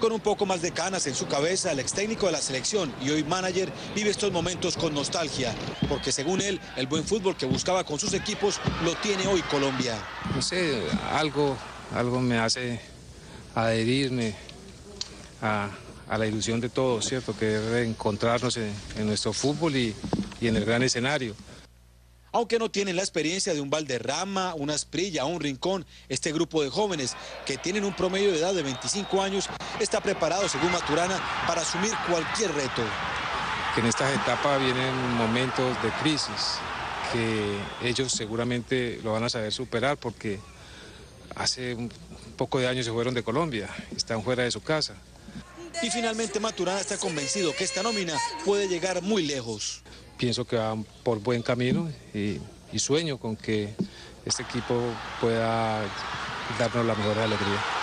Con un poco más de canas en su cabeza, el ex técnico de la selección y hoy manager vive estos momentos con nostalgia, porque según él, el buen fútbol que buscaba con sus equipos lo tiene hoy Colombia. No sé, algo, algo me hace adherirme a, la ilusión de todos, ¿cierto? Que es reencontrarnos en, nuestro fútbol y, y en el gran escenario. Aunque no tienen la experiencia de un Valderrama, una Asprilla o un Rincón, este grupo de jóvenes que tienen un promedio de edad de 25 años está preparado, según Maturana, para asumir cualquier reto. Que en estas etapas vienen momentos de crisis, que ellos seguramente lo van a saber superar porque hace un poco de años se fueron de Colombia, están fuera de su casa. Y finalmente Maturana está convencido que esta nómina puede llegar muy lejos pienso que van por buen camino y, sueño con que este equipo pueda darnos la mejor alegría.